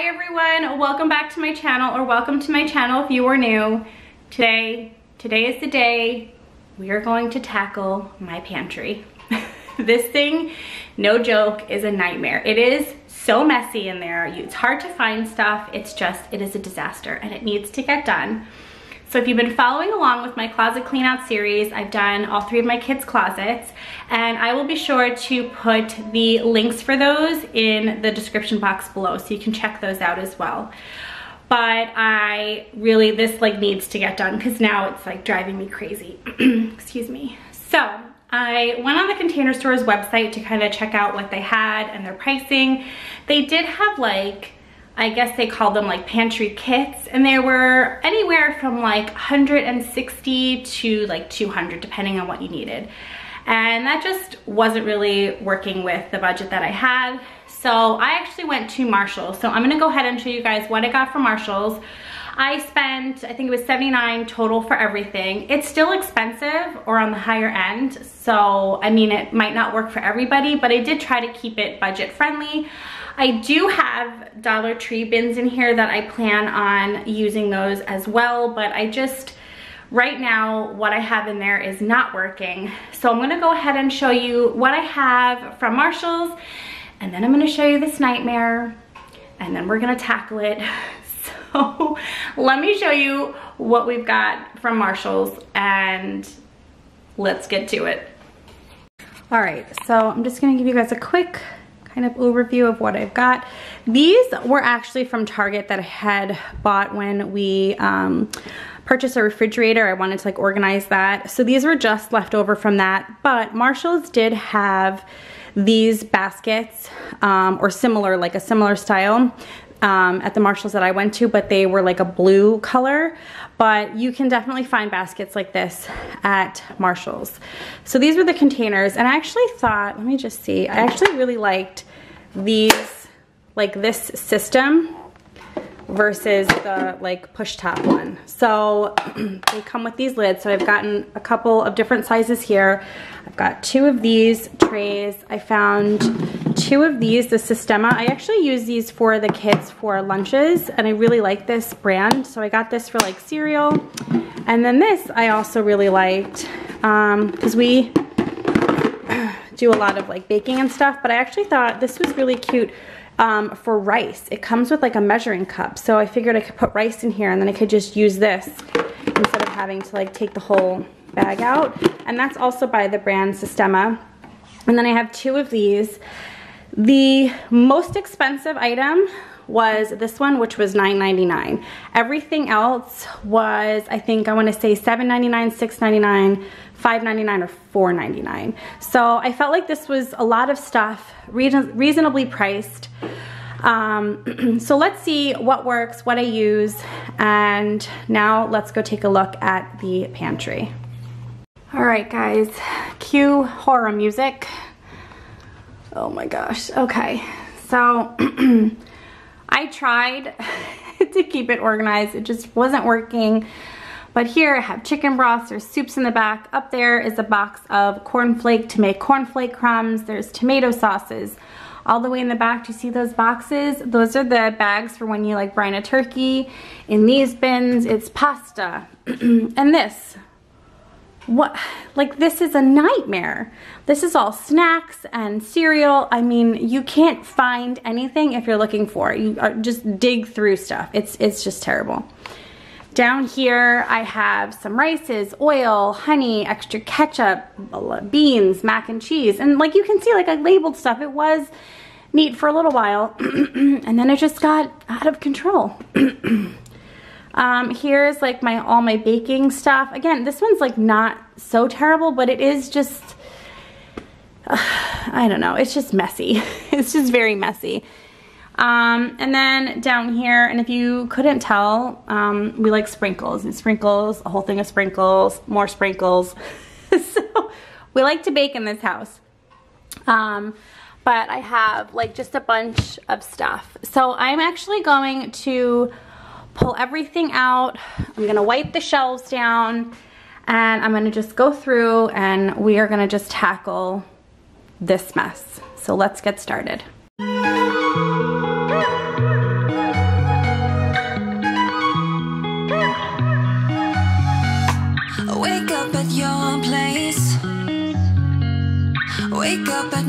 Hi everyone, welcome back to my channel or welcome to my channel if you are new. Today, today is the day we are going to tackle my pantry. this thing, no joke, is a nightmare. It is so messy in there. It's hard to find stuff. It's just, it is a disaster and it needs to get done. So if you've been following along with my closet clean out series, I've done all three of my kids' closets and I will be sure to put the links for those in the description box below so you can check those out as well. But I really, this like needs to get done because now it's like driving me crazy. Excuse me. So I went on the Container Store's website to kind of check out what they had and their pricing. They did have like I guess they called them like pantry kits and they were anywhere from like 160 to like 200 depending on what you needed. And that just wasn't really working with the budget that I had. So I actually went to Marshall. So I'm gonna go ahead and show you guys what I got from Marshall's. I spent, I think it was 79 total for everything. It's still expensive or on the higher end. So, I mean, it might not work for everybody, but I did try to keep it budget friendly. I do have Dollar Tree bins in here that I plan on using those as well, but I just, right now, what I have in there is not working. So I'm gonna go ahead and show you what I have from Marshall's, and then I'm gonna show you this nightmare, and then we're gonna tackle it. So let me show you what we've got from Marshall's, and let's get to it. All right, so I'm just gonna give you guys a quick kind of overview of what I've got. These were actually from Target that I had bought when we um, purchased a refrigerator. I wanted to like organize that. So these were just left over from that, but Marshall's did have these baskets um, or similar, like a similar style um, at the Marshalls that I went to, but they were like a blue color. But you can definitely find baskets like this at Marshalls. So these were the containers, and I actually thought, let me just see, I actually really liked these, like this system versus the like push top one. So they come with these lids. So I've gotten a couple of different sizes here. I've got two of these trays. I found two of these, the Sistema. I actually use these for the kids for lunches and I really like this brand. So I got this for like cereal. And then this I also really liked because um, we do a lot of like baking and stuff, but I actually thought this was really cute um, for rice. It comes with like a measuring cup. So I figured I could put rice in here and then I could just use this instead of having to like take the whole bag out. And that's also by the brand Sistema. And then I have two of these. The most expensive item was this one, which was $9.99. Everything else was, I think, I wanna say $7.99, $6.99, $5.99 or $4.99. So I felt like this was a lot of stuff, reason reasonably priced. Um, so let's see what works, what I use, and now let's go take a look at the pantry. All right, guys, cue horror music. Oh my gosh, okay. So I tried to keep it organized. It just wasn't working. But here I have chicken broths, there's soups in the back. Up there is a box of cornflake to make cornflake crumbs. There's tomato sauces. All the way in the back, do you see those boxes? Those are the bags for when you like brine a turkey. In these bins, it's pasta. and this, what, like this is a nightmare. This is all snacks and cereal. I mean, you can't find anything if you're looking for it. You are, just dig through stuff. It's, it's just terrible. Down here, I have some rices, oil, honey, extra ketchup, beans, mac and cheese. And like you can see, like I labeled stuff. It was neat for a little while. and then it just got out of control. um, here's like my all my baking stuff. Again, this one's like not so terrible, but it is just, uh, I don't know. It's just messy. it's just very messy. Um, and then down here, and if you couldn't tell, um, we like sprinkles and sprinkles, a whole thing of sprinkles, more sprinkles. so we like to bake in this house. Um, but I have like just a bunch of stuff. So I'm actually going to pull everything out. I'm gonna wipe the shelves down and I'm gonna just go through and we are gonna just tackle this mess. So let's get started. Wake up at your place Wake up at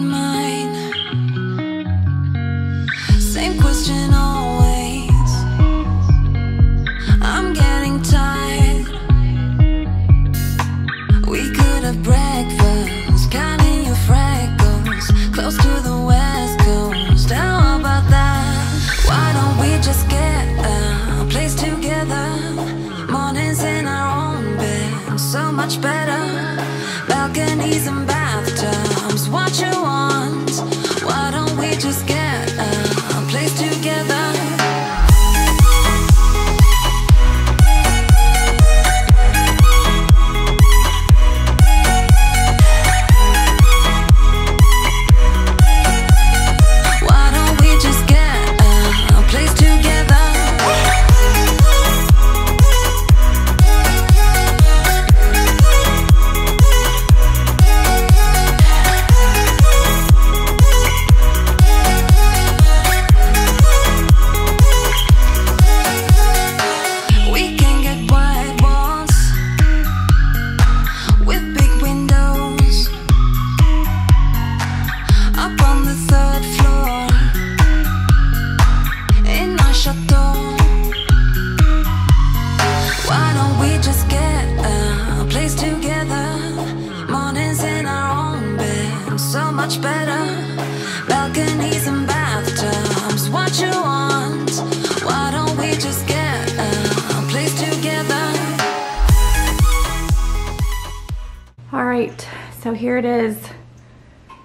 right, so here it is,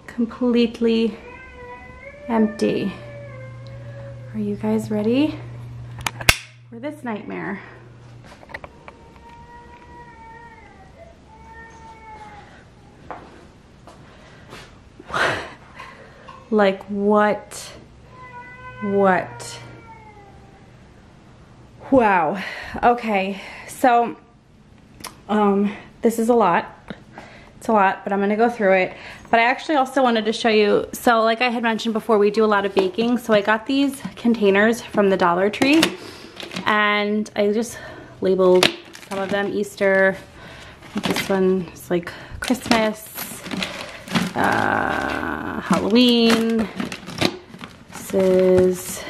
completely empty. Are you guys ready for this nightmare? like what? What? Wow. Okay, so um, this is a lot. It's a lot, but I'm gonna go through it. But I actually also wanted to show you, so like I had mentioned before, we do a lot of baking. So I got these containers from the Dollar Tree and I just labeled some of them Easter. This one is like Christmas, uh, Halloween. This is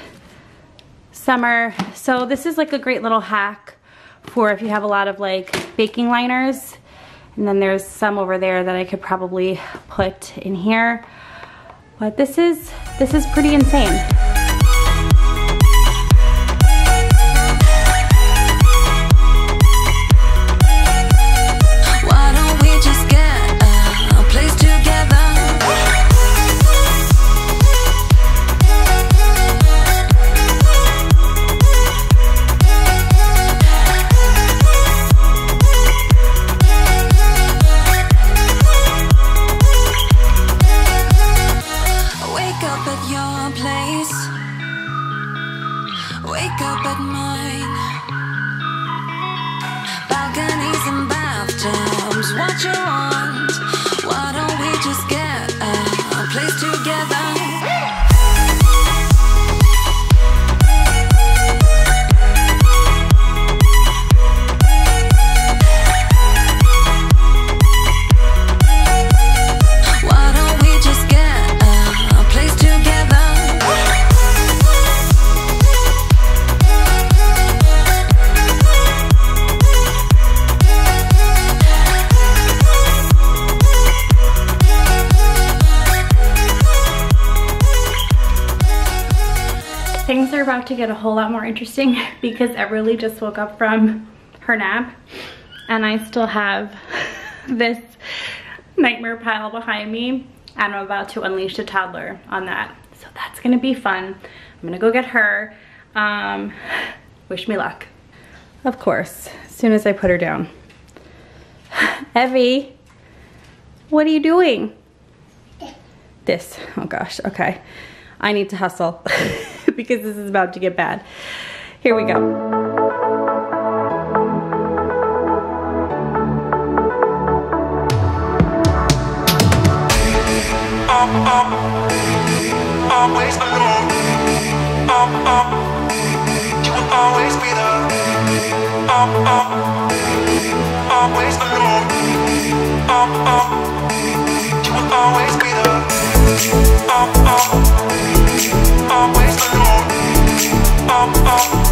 summer. So this is like a great little hack for if you have a lot of like baking liners. And then there's some over there that I could probably put in here. But this is, this is pretty insane. About to get a whole lot more interesting because Everly just woke up from her nap and I still have this nightmare pile behind me and I'm about to unleash the toddler on that. So that's gonna be fun. I'm gonna go get her. Um, wish me luck. Of course, as soon as I put her down. Evie, what are you doing? This, oh gosh, okay. I need to hustle because this is about to get bad. Here we go. always. Um, um, be. Um, um, up, up.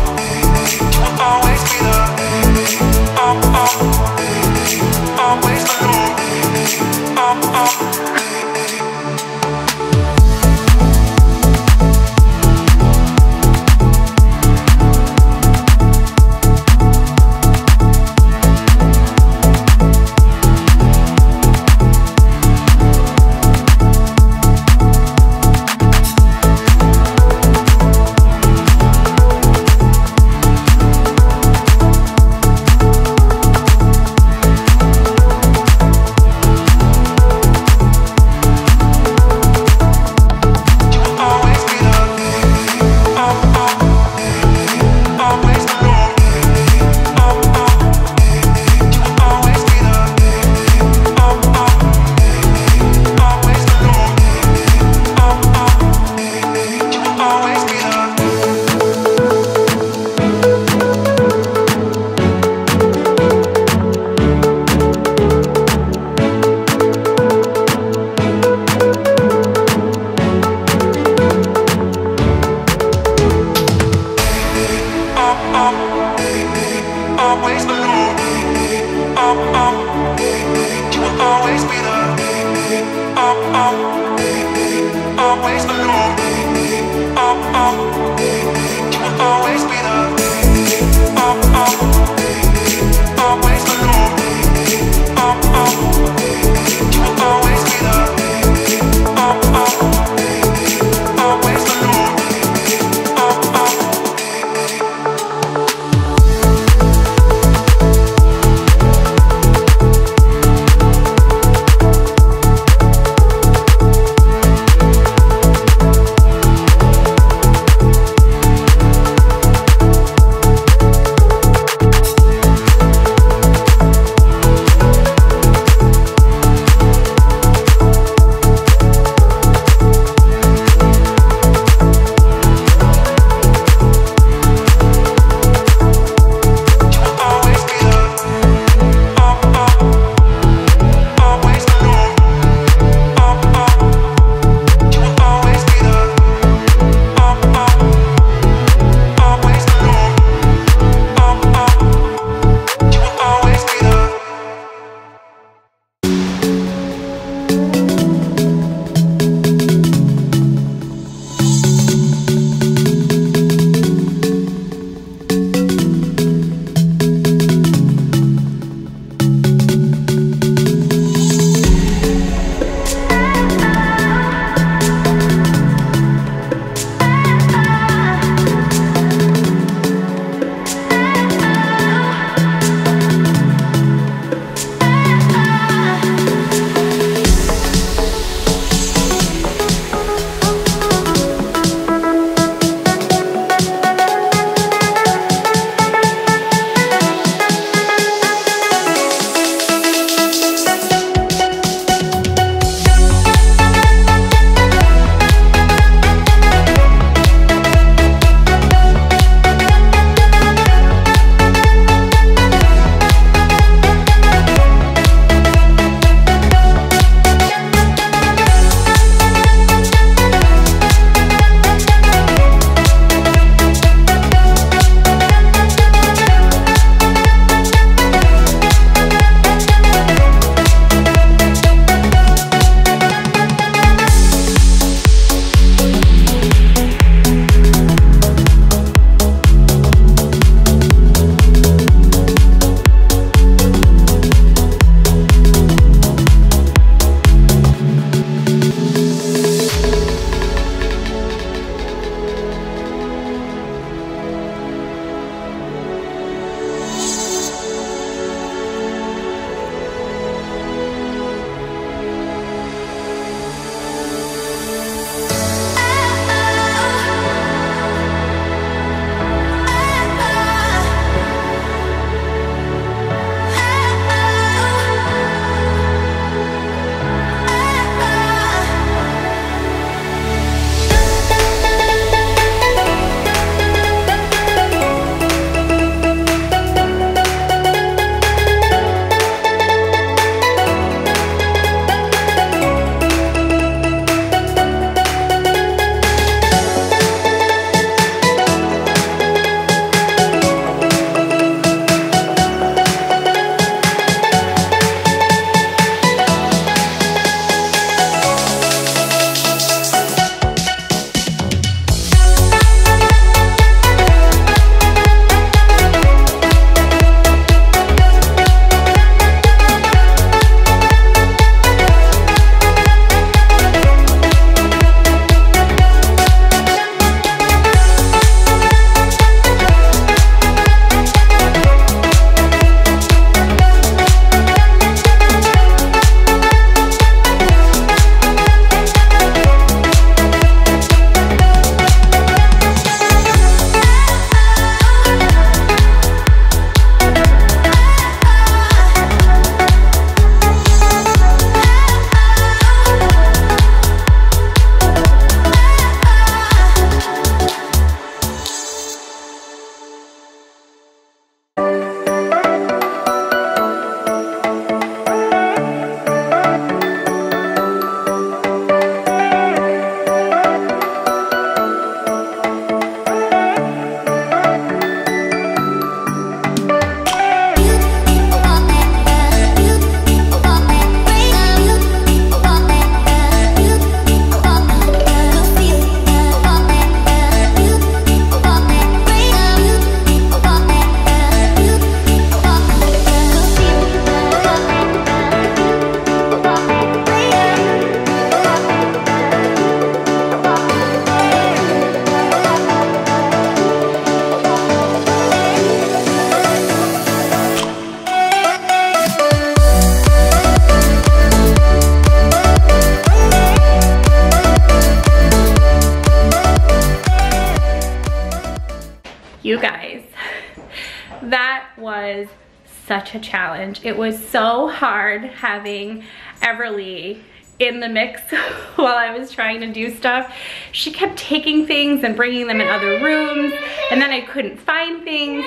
Such a challenge. It was so hard having Everly in the mix while I was trying to do stuff. She kept taking things and bringing them in other rooms and then I couldn't find things.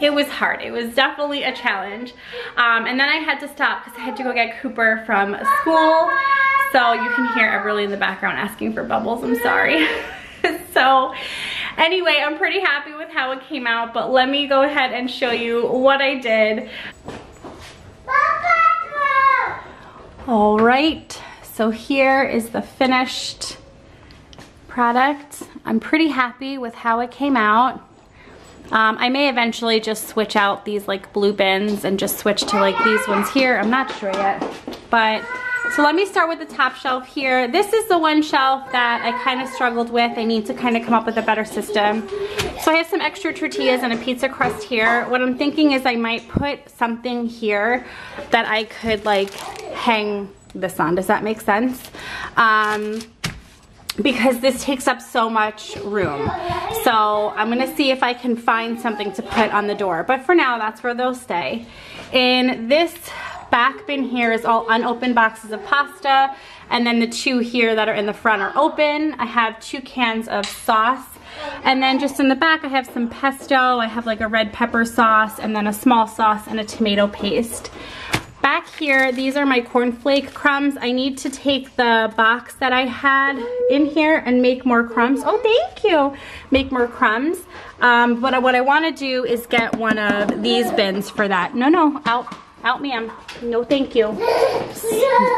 It was hard. It was definitely a challenge. Um, and then I had to stop because I had to go get Cooper from school. So you can hear Everly in the background asking for bubbles. I'm sorry. so anyway, I'm pretty happy with how it came out, but let me go ahead and show you what I did. All right, so here is the finished product. I'm pretty happy with how it came out. Um, I may eventually just switch out these like blue bins and just switch to like these ones here. I'm not sure yet, but so let me start with the top shelf here. This is the one shelf that I kind of struggled with. I need to kind of come up with a better system. So I have some extra tortillas and a pizza crust here. What I'm thinking is I might put something here that I could like hang this on. Does that make sense? Um, because this takes up so much room. So I'm gonna see if I can find something to put on the door. But for now, that's where they'll stay. In this back bin here is all unopened boxes of pasta. And then the two here that are in the front are open. I have two cans of sauce. And then just in the back, I have some pesto. I have like a red pepper sauce and then a small sauce and a tomato paste. Back here, these are my cornflake crumbs. I need to take the box that I had in here and make more crumbs. Oh, thank you. Make more crumbs. Um, but what I want to do is get one of these bins for that. No, no, out. Out, ma'am. No, thank you.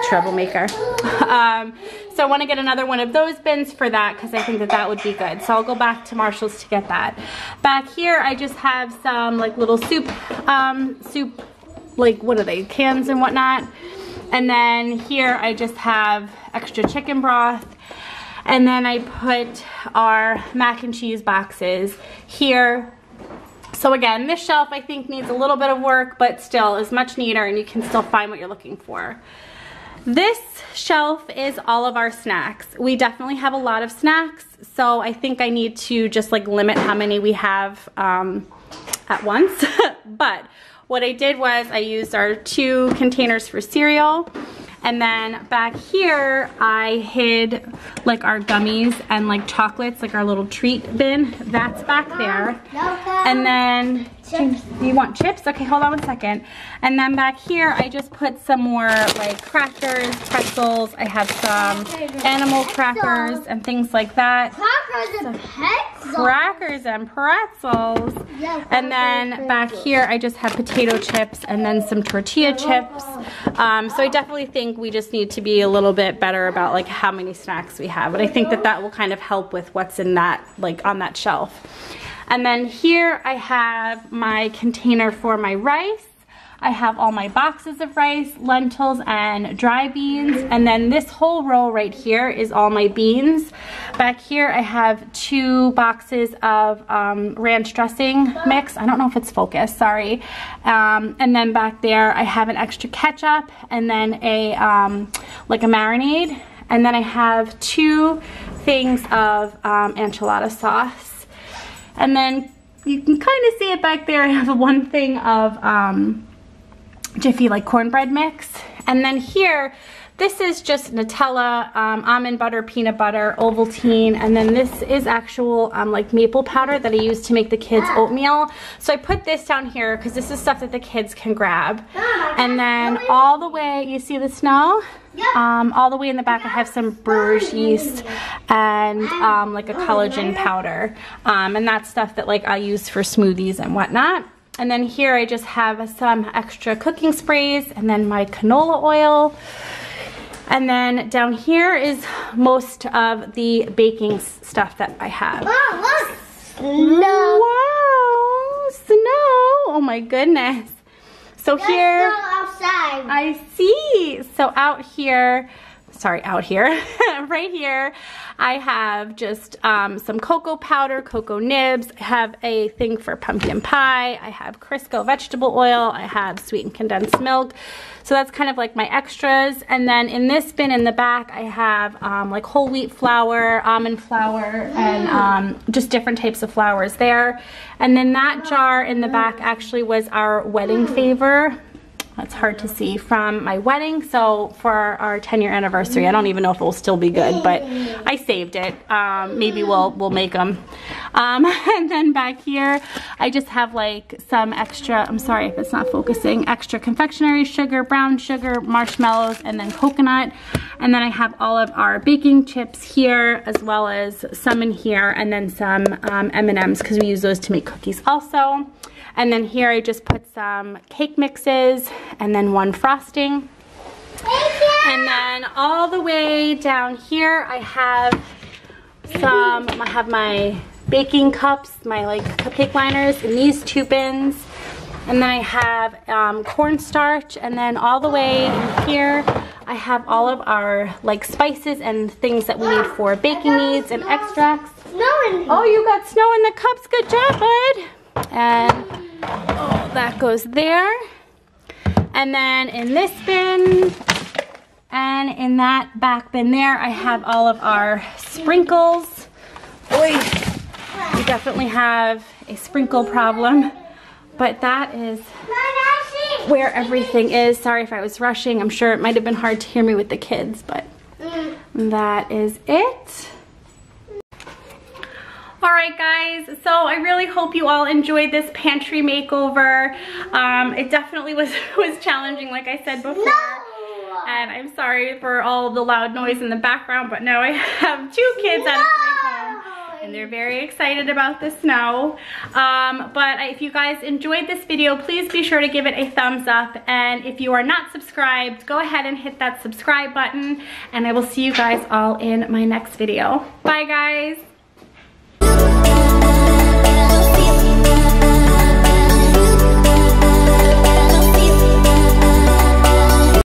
Troublemaker. Um, so I want to get another one of those bins for that because I think that that would be good. So I'll go back to Marshall's to get that. Back here, I just have some like little soup, um, soup, like what are they, cans and whatnot. And then here I just have extra chicken broth. And then I put our mac and cheese boxes here so again, this shelf I think needs a little bit of work, but still is much neater and you can still find what you're looking for. This shelf is all of our snacks. We definitely have a lot of snacks, so I think I need to just like limit how many we have um, at once. but what I did was I used our two containers for cereal and then back here, I hid like our gummies and like chocolates, like our little treat bin. That's back there. And then, you, you want chips? Okay, hold on one second. And then back here, I just put some more like crackers, pretzels. I have some animal crackers and things like that. Crackers and pretzels. Crackers and pretzels. And then back here, I just have potato chips and then some tortilla chips. Um, so I definitely think we just need to be a little bit better about like how many snacks we have. But I think that that will kind of help with what's in that, like on that shelf. And then here I have my container for my rice. I have all my boxes of rice, lentils, and dry beans. And then this whole row right here is all my beans. Back here I have two boxes of um, ranch dressing mix. I don't know if it's focused, sorry. Um, and then back there I have an extra ketchup and then a um, like a marinade. And then I have two things of um, enchilada sauce. And then you can kind of see it back there. I have one thing of um, Jiffy like cornbread mix. And then here, this is just Nutella, um, almond butter, peanut butter, Ovaltine, and then this is actual um, like maple powder that I use to make the kids oatmeal. So I put this down here because this is stuff that the kids can grab. And then all the way, you see the snow? Um, all the way in the back I have some brewer's yeast and um, like a collagen powder. Um, and that's stuff that like I use for smoothies and whatnot. And then here I just have some extra cooking sprays and then my canola oil. And then down here is most of the baking stuff that I have. Look. No. Wow, snow. Oh my goodness. So here, Let's outside. I see. So out here, sorry, out here, right here, I have just um, some cocoa powder, cocoa nibs. I have a thing for pumpkin pie. I have Crisco vegetable oil. I have sweetened condensed milk. So that's kind of like my extras. And then in this bin in the back, I have um, like whole wheat flour, almond flour, and um, just different types of flours there. And then that jar in the back actually was our wedding favor that's hard to see from my wedding. So for our 10 year anniversary, I don't even know if it will still be good, but I saved it. Um, maybe we'll, we'll make them. Um, and then back here, I just have like some extra, I'm sorry if it's not focusing, extra confectionery sugar, brown sugar, marshmallows, and then coconut. And then I have all of our baking chips here, as well as some in here, and then some um, M&Ms because we use those to make cookies also. And then here I just put some cake mixes and then one frosting. And then all the way down here I have some, I have my baking cups, my like cupcake liners in these two bins. And then I have um, cornstarch and then all the way in here I have all of our like spices and things that we need for baking needs and extracts. Snow in here. Oh, you got snow in the cups. Good job, bud. And Oh, that goes there. And then in this bin and in that back bin there, I have all of our sprinkles. Boy, we definitely have a sprinkle problem, but that is where everything is. Sorry if I was rushing. I'm sure it might have been hard to hear me with the kids, but mm. that is it. All right, guys, so I really hope you all enjoyed this pantry makeover. Um, it definitely was, was challenging, like I said before. No! And I'm sorry for all the loud noise in the background, but now I have two kids at home and they're very excited about the snow. Um, but if you guys enjoyed this video, please be sure to give it a thumbs up. And if you are not subscribed, go ahead and hit that subscribe button. And I will see you guys all in my next video. Bye, guys.